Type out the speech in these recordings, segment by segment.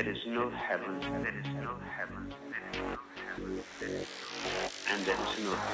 There is no heaven. There is no heaven. There is no heaven. And there is no heaven.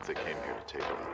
Think they came here to take over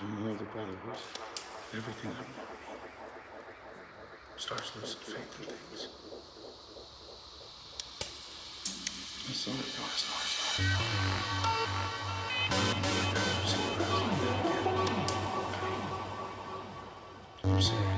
More of the brotherhood. Everything starts losing faith in things. I saw it. I'm serious.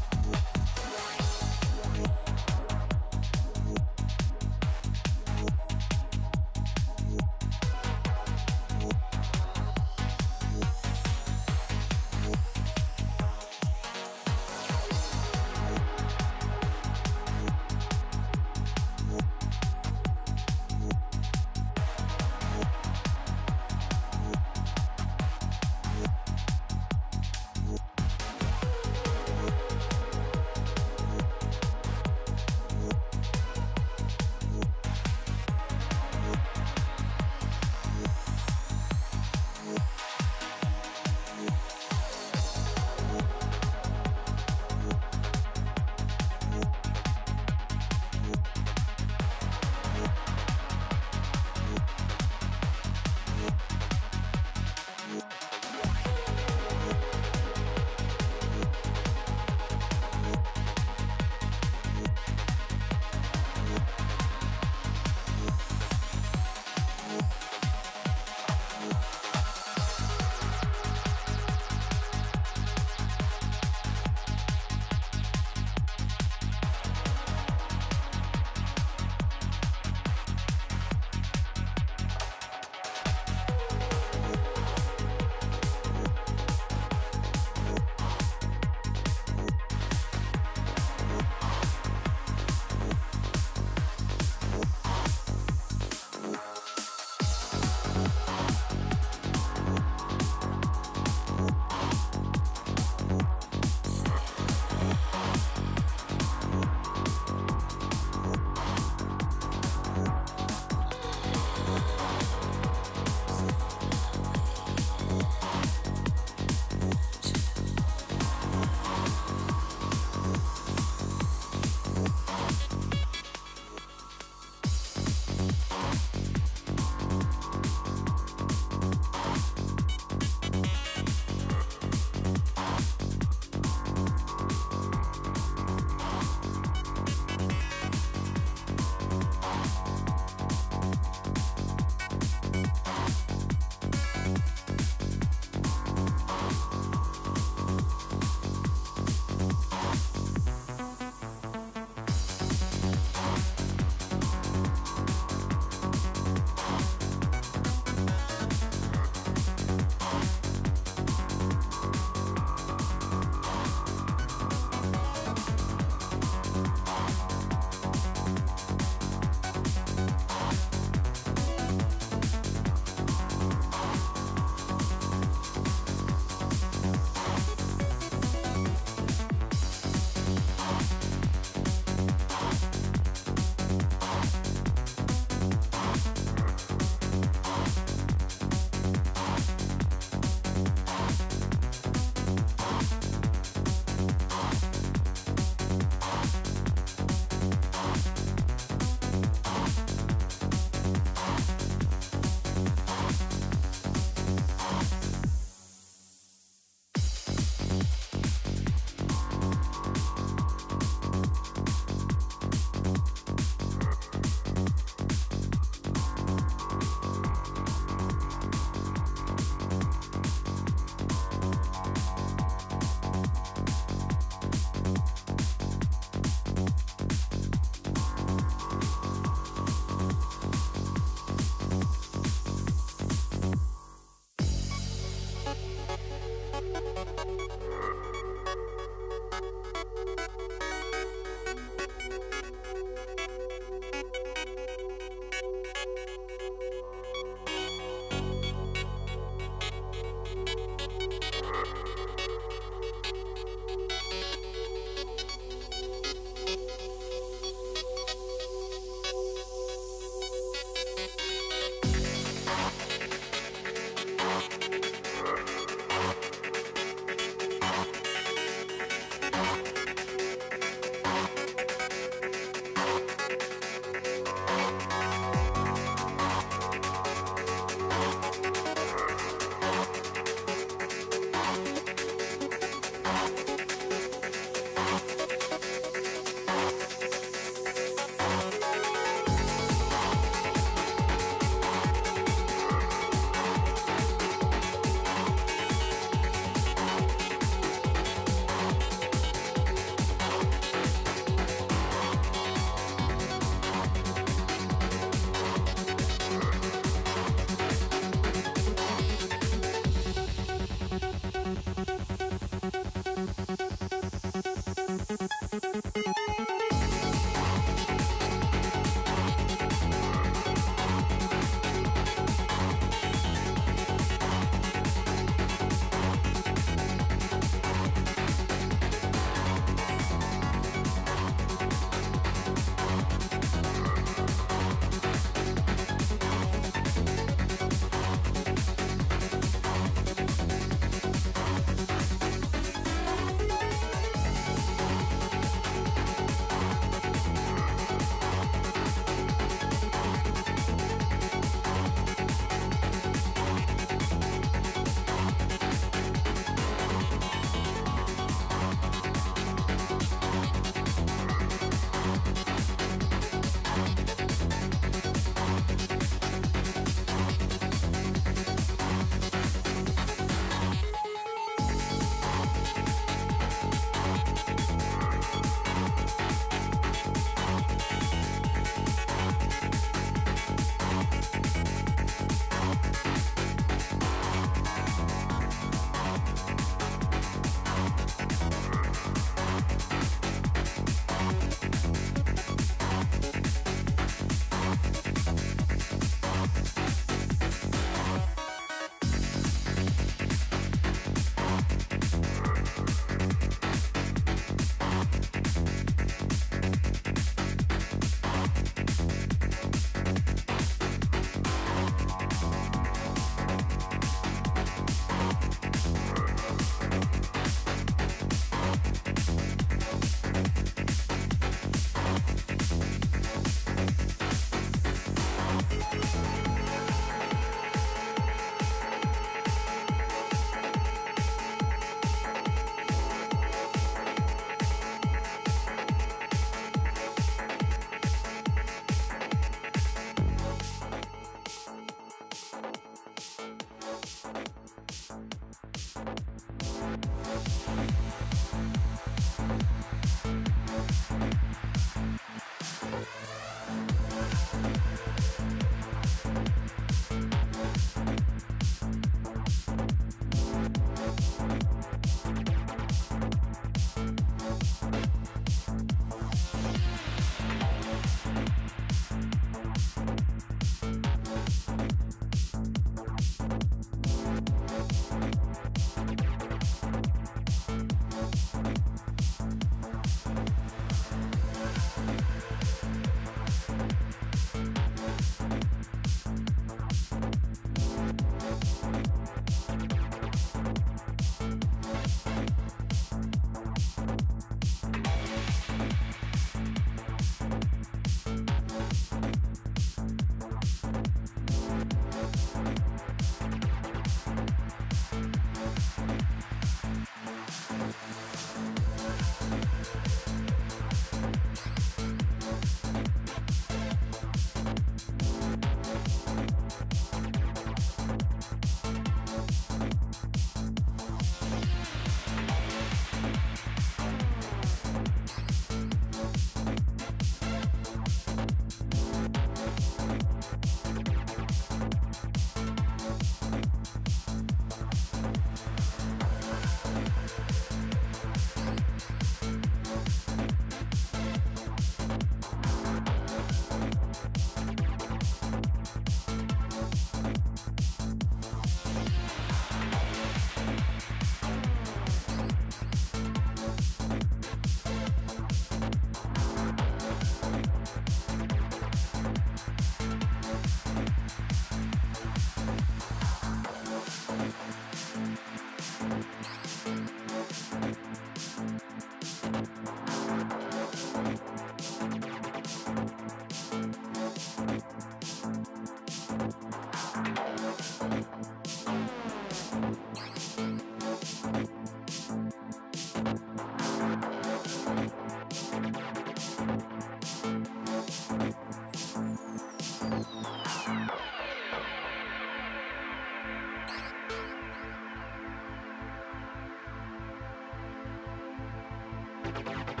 Bye.